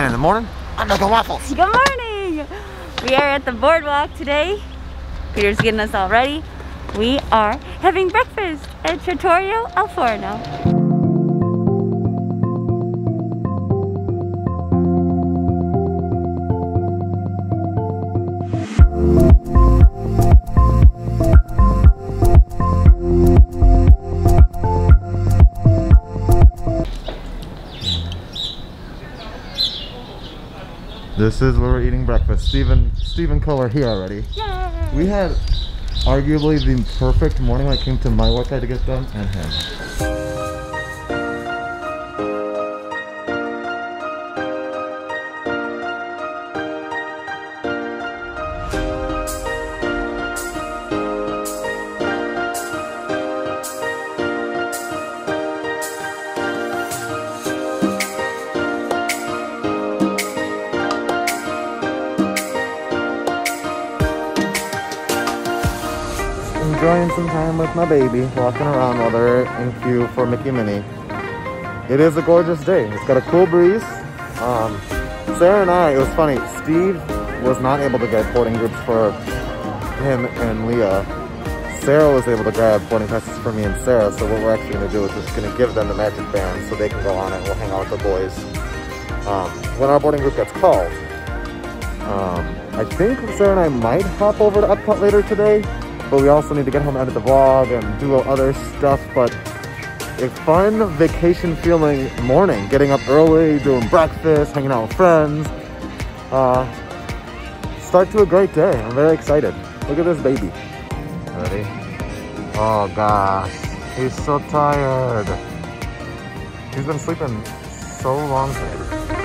And in the morning, I'm making waffles. Good morning! We are at the boardwalk today. Peter's getting us all ready. We are having breakfast at Trattoria Al Forno. This is where we're eating breakfast. Stephen, Stephen Kohler here already. Yay! We had arguably the perfect morning when it came to my work I had to get done and him. Enjoying some time with my baby, walking around while they're in queue for Mickey Minnie. It is a gorgeous day. It's got a cool breeze. Um, Sarah and I, it was funny, Steve was not able to get boarding groups for him and Leah. Sarah was able to grab boarding passes for me and Sarah, so what we're actually going to do is just going to give them the magic band so they can go on it. We'll hang out with the boys um, when our boarding group gets called. Um, I think Sarah and I might hop over to Epcot later today but we also need to get home and edit the vlog and do other stuff but a fun vacation feeling morning. Getting up early doing breakfast hanging out with friends. Uh, start to a great day. I'm very excited. Look at this baby. Ready? Oh gosh. He's so tired. He's been sleeping so long. today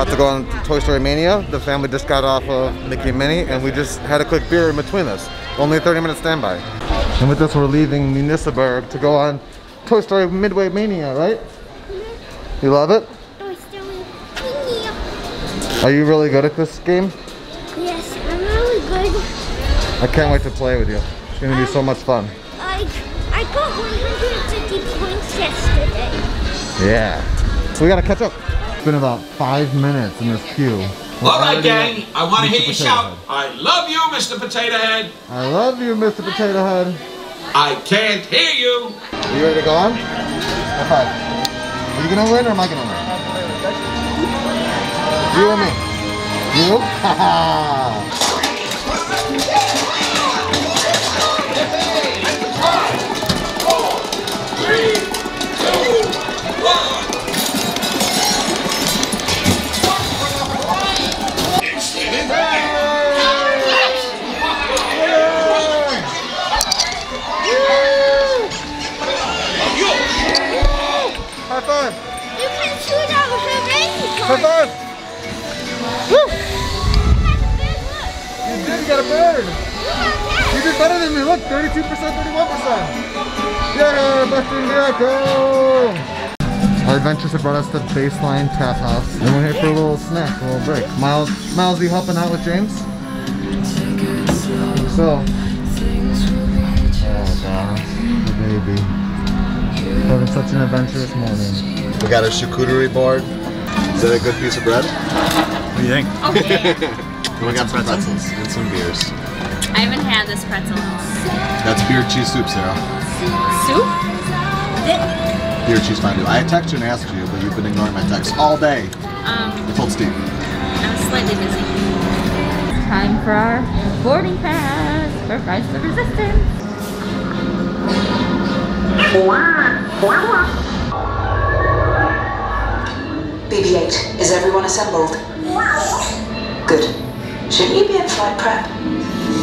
about to go on Toy Story Mania. The family just got off of Mickey and Minnie, and we just had a quick beer in between us. Only a 30 minute standby. And with this, we're leaving Municiberg to go on Toy Story Midway Mania, right? You love it? Toy Story Mania. Are you really good at this game? Yes, I'm really good. I can't wait to play with you. It's gonna be so much fun. I I got 150 points yesterday. Yeah. So we gotta catch up. Been about five minutes in this queue. We're All right, gang. I want to hear you shout, Head. I love you, Mr. Potato Head. I love you, Mr. Potato Head. I can't hear you. Are you ready to go on? High five. Are you gonna win or am I gonna win? You or me? You? Haha. 32%, 31%. Yeah, best in Our adventures have brought us to Baseline Tap House. And we're here for a little snack, a little break. Miles, Miles, you helping out with James? So. Oh gosh, the baby. Having such an adventurous morning. We got a charcuterie board. Is that a good piece of bread? What do you think? we got some pretzels and some beers. I haven't had this pretzel. That's beer cheese soup, Sarah. Soup? Beer cheese fondue. I texted you and asked you, but you've been ignoring my texts all day. Um, I told Steve. I'm slightly busy. Time for our boarding pass for Rise of Resistance. BB-8, is everyone assembled? Good. Shouldn't you be in flight prep?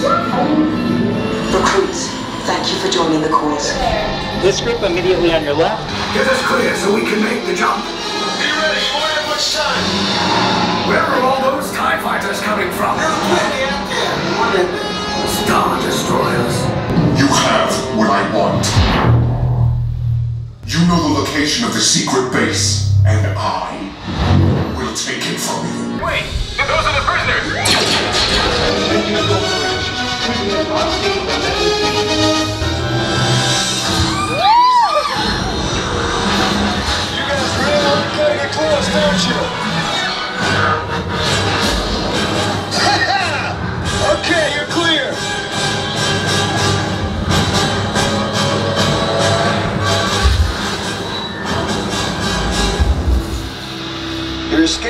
Recruits, thank you for joining the cause. This group immediately on your left. Get us clear so we can make the jump. Be ready. More than much time. Where are all those TIE fighters coming from? Star Destroyers. You have what I want. You know the location of the secret base, and I will take it from you. Wait, those are the prisoners.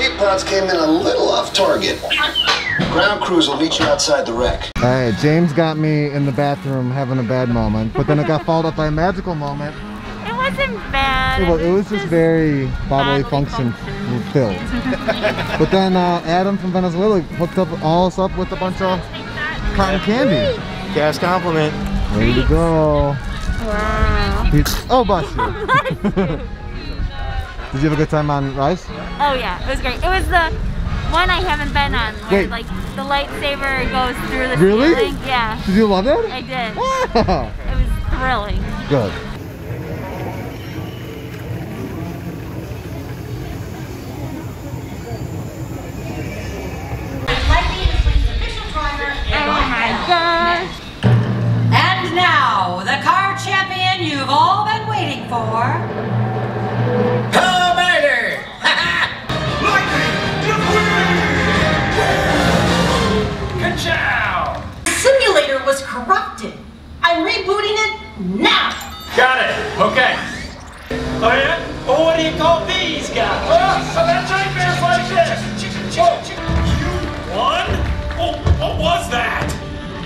Your escape pods came in a little off target. Ground crews will meet you outside the wreck. All right, James got me in the bathroom having a bad moment, but then it got followed up by a magical moment. It wasn't bad. It was, it was just very bodily bodily function function. filled. but then uh, Adam from Venezuela hooked up all us up with a bunch of cotton candy. Gas compliment. Ready to go. Wow. He's- oh, bless you. Did you have a good time on Rise? Oh yeah, it was great. It was the one I haven't been on where Wait. like the lightsaber goes through the Really? ceiling. Yeah, Did you love it? I did. It was thrilling. Good. Oh my gosh. And now, the car champion you've all been waiting for. Now. Got it. Okay. Oh yeah? Well, what do you call these guys? Oh, that's nightmares like this. Oh. One? Oh, what was that?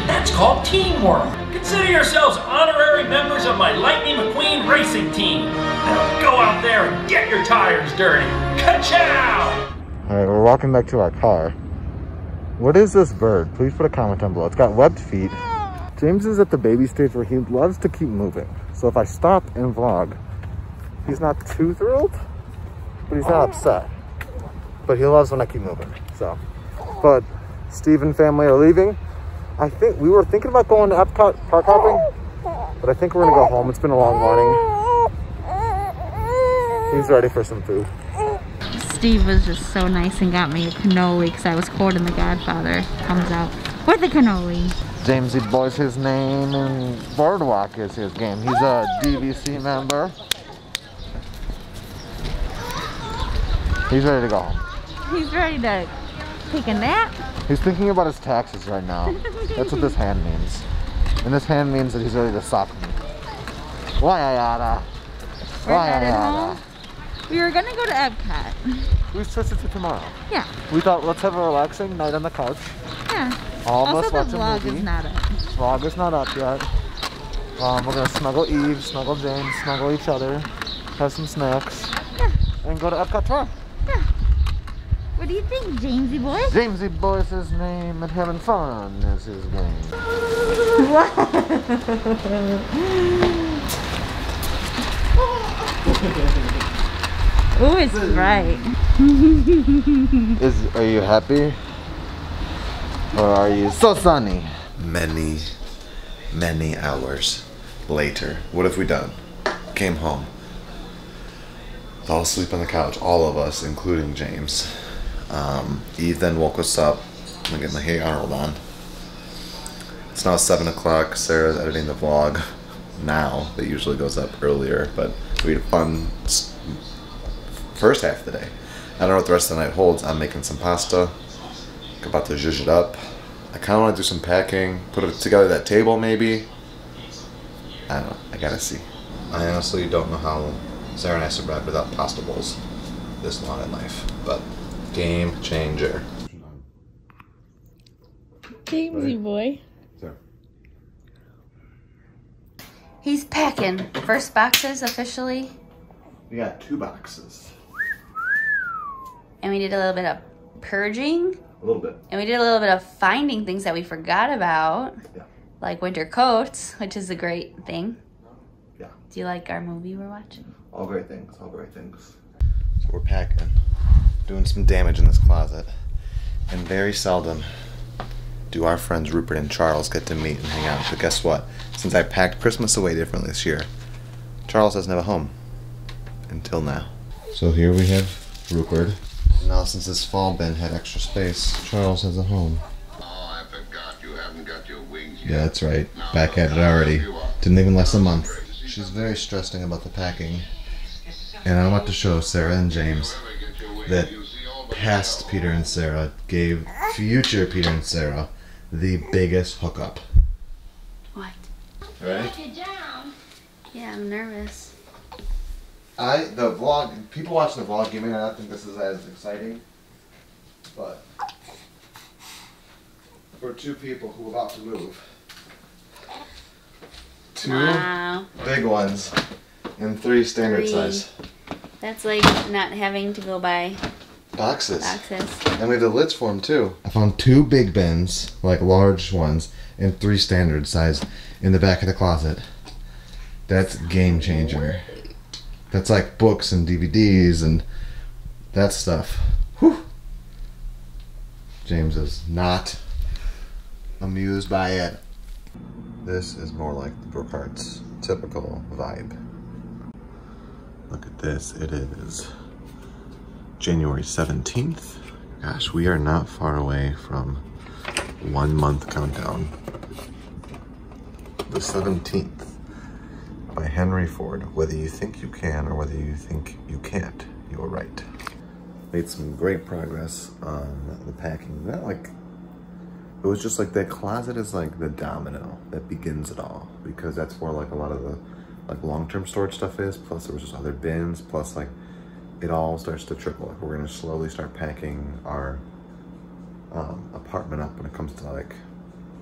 That's called teamwork. Consider yourselves honorary members of my Lightning McQueen racing team. Now go out there and get your tires dirty. Ka-chow! All right, we're walking back to our car. What is this bird? Please put a comment down below. It's got webbed feet. James is at the baby stage where he loves to keep moving. So if I stop and vlog, he's not too thrilled, but he's not upset. But he loves when I keep moving. So, but Steve and family are leaving. I think we were thinking about going to Epcot park hopping, but I think we're gonna go home. It's been a long morning. He's ready for some food. Steve was just so nice and got me a cannoli because I was quoting The Godfather. Comes out with the cannoli. Jamesy Boy's his name and Boardwalk is his game. He's a DVC member. He's ready to go home. He's ready to take a nap. He's thinking about his taxes right now. That's what this hand means. And this hand means that he's ready to sock me. Why yada? Why yada? We were gonna go to Epcot. We switched it to tomorrow. Yeah, We thought let's have a relaxing night on the couch. yeah. All of also, us the watch a vlog movie. is not up. Vlog is not up yet. Um, we're gonna snuggle Eve, snuggle James, snuggle each other, have some snacks, Yeah, and go to Epcot yeah. What do you think, Jamesy boy? Jamesy Boy is his name, and having fun is his game. Ooh, it's bright. Is are you happy? Or are you so sunny? many, many hours later. What have we done? Came home. Fell asleep on the couch, all of us, including James. Um, Eve then woke us up. I'm gonna get my Hey Arnold on. It's now 7 o'clock. Sarah's editing the vlog now. That usually goes up earlier, but we had a fun first half of the day. I don't know what the rest of the night holds. I'm making some pasta. About to zhuzh it up. I kind of want to do some packing, put it together that table maybe. I don't know. I gotta see. I honestly don't know how Sarah and I survived without pasta bowls this long in life, but game changer. Gamesy boy. He's packing. First boxes officially. We got two boxes. and we did a little bit of purging, A little bit. and we did a little bit of finding things that we forgot about, Yeah. like winter coats, which is a great thing. Yeah. Do you like our movie we're watching? All great things. All great things. So we're packing, doing some damage in this closet, and very seldom do our friends Rupert and Charles get to meet and hang out. But guess what? Since I packed Christmas away differently this year, Charles doesn't have a home until now. So here we have Rupert. Now, since this fall bin had extra space, Charles has a home. Yeah, that's right. Back at it already. Didn't even last a month. She's very stressing about the packing. And I want to show Sarah and James that past Peter and Sarah gave future Peter and Sarah the biggest hookup. What? Ready? Yeah, I'm nervous. I the vlog people watching the vlog you may not think this is as exciting, but for two people who are about to move, two Wow. big ones and three standard Three. size That's like not having to go buy boxes. boxes. And we have the lids for them too. I found two big bins, like large ones, and three standard size in the back of the closet. That's game changer. That's like books and DVDs and that stuff. Whew. James is not amused by it. This is more like the Brookhart's typical vibe. Look at this. It is January 17th. Gosh, we are not far away from one month countdown. The 17th by Henry Ford. Whether you think you can or whether you think you can't, you are right. Made some great progress on the packing. Not like, it was just like that closet is like the domino that begins it all because that's where like a lot of the like long-term storage stuff is. Plus there was just other bins. Plus like it all starts to trickle. Like we're gonna slowly start packing our um, apartment up when it comes to like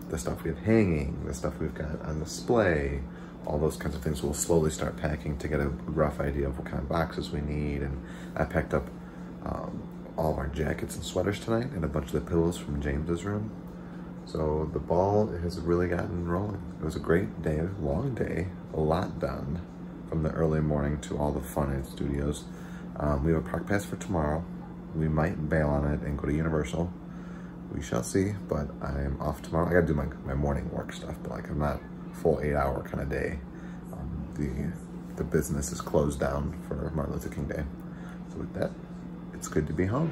the stuff we have hanging, the stuff we've got on display, all those kinds of things. We'll slowly start packing to get a rough idea of what kind of boxes we need. And I packed up um, all of our jackets and sweaters tonight and a bunch of the pillows from James's room. So the ball has really gotten rolling. It was a great day, long day, a lot done from the early morning to all the fun at studios. Um, we have a park pass for tomorrow. We might bail on it and go to Universal. We shall see, but I am off tomorrow. I gotta do my, my morning work stuff, but like I'm not full eight hour kind of day. Um, the, the business is closed down for Martin Luther King Day. So with that, it's good to be home.